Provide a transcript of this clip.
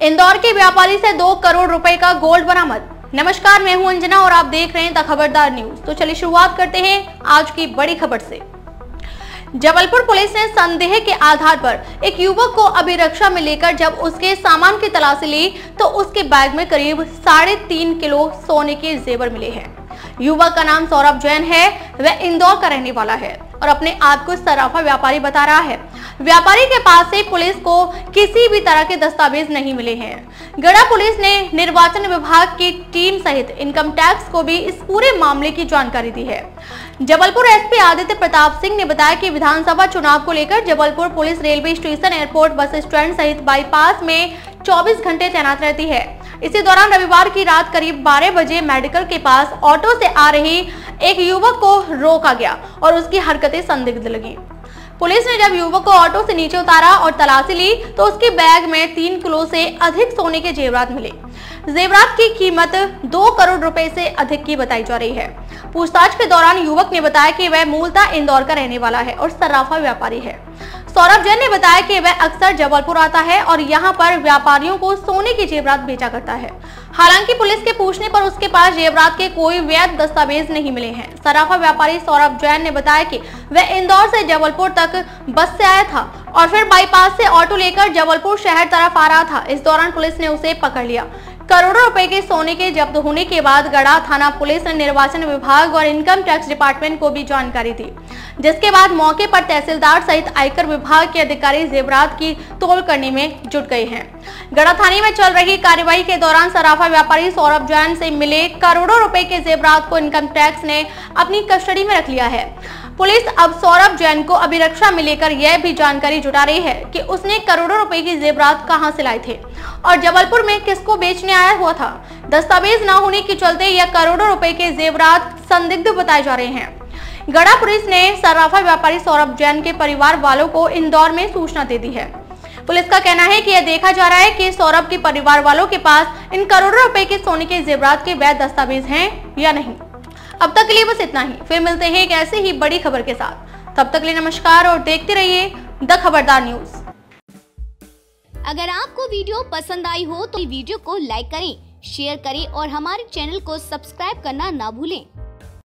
इंदौर के व्यापारी से दो करोड़ रुपए का गोल्ड बरामद। नमस्कार, मैं हूँ अंजना और आप देख रहे हैं द खबरदार न्यूज़। तो चलिए शुरुआत करते हैं आज की बड़ी खबर से। जबलपुर पुलिस ने संदेह के आधार पर एक युवक को अभिरक्षा में लेकर जब उसके सामान की तलाशी ली तो उसके बैग में करीब साढ़े तीन किलो सोने के जेवर मिले हैं। युवक का नाम सौरभ जैन है, वह इंदौर का रहने वाला है। और अपने आप को सराफा व्यापारी बता रहा है। व्यापारी के पास से पुलिस को किसी भी तरह के दस्तावेज़ नहीं मिले हैं। गढ़ा पुलिस ने निर्वाचन विभाग की टीम सहित इनकम टैक्स को भी इस पूरे मामले की जानकारी दी है। जबलपुर एसपी आदित्य प्रताप सिंह ने बताया कि विधानसभा चुनाव को लेकर Jabalpur police railway station airport bus stand सहित बाईपास में 24 घंटे तैनात रहती है। इसी दौरान रविवार की रात करीब 12 बजे मेडिकल के पास ऑटो से आ रही एक युवक को रोका गया और उसकी हरकतें संदिग्ध लगी। पुलिस ने जब युवक को ऑटो से नीचे उतारा और तलाशी ली तो उसके बैग में तीन किलो से अधिक सोने के जेवरात मिले। जेवरात की कीमत दो करोड़ रुपए से अधिक की बताई जा रही है। पूछताछ के दौरान युवक ने बताया कि वह मूलतः इंदौर का रहने वाला है और सराफा व्यापारी है। सौरभ जैन ने बताया कि वह अक्सर जबलपुर आता है और यहाँ पर व्यापारियों को सोने की जेवरात बेचा करता है। हालाँकि पुलिस के पूछने पर उसके पास जेवरात के कोई वैध दस्तावेज़ नहीं मिले हैं। सराफा व्यापारी सौरभ जैन ने बताया कि वह इंदौर से जबलपुर तक बस से आया था और फिर बाईपास से ऑटो लेकर जबलपुर शहर तरफ़ आ रहा था। इस दौरान पुलिस ने उसे पकड़ लिया। करोड़ों रुपए के सोने के जब्त होने के बाद गढ़ा थाना पुलिस ने निर्वाचन विभाग और इनकम टैक्स डिपार्टमेंट को भी जानकारी दी, जिसके बाद मौके पर तहसीलदार सहित आयकर विभाग के अधिकारी जेवरात की तोल करने में जुट गए हैं। गढ़ा थाने में चल रही कार्यवाही के दौरान सराफा व्यापारी सौरभ जैन से मिले करोड़ों रुपए के जेवरात को इनकम टैक्स ने अपनी कस्टडी में रख लिया है। पुलिस अब सौरभ जैन को अभिरक्षा में लेकर यह भी जानकारी जुटा रही है कि उसने करोड़ों रुपए की जेवरात कहाँ से लाए थे। और जबलपुर में किसको बेचने आया हुआ था? दस्तावेज़ न होने के चलते यह करोड़ों रुपए के जेवरात संदिग्ध बताए जा रहे हैं। गढ़ा पुलिस ने सराफा व्यापारी सौरभ जैन के परिवार वालों को इंदौर में सूचना दे दी है। पुलिस का कहना है कि यह देखा जा रहा है कि सौरभ के परिवार वालों के पास इन करोड़ों रुपए के सोने के जेवरात के वैध दस्तावेज़ हैं या नहीं। अब तक के लिए बस इतना ही। फिर मिलते हैं एक ऐसे ही बड़ी खबर के साथ। तब तक लिए नमस्कार और देखते रहिए द खबरदार न्यूज़। अगर आपको वीडियो पसंद आई हो तो वीडियो को लाइक करें शेयर करें और हमारे चैनल को सब्सक्राइब करना ना भूलें।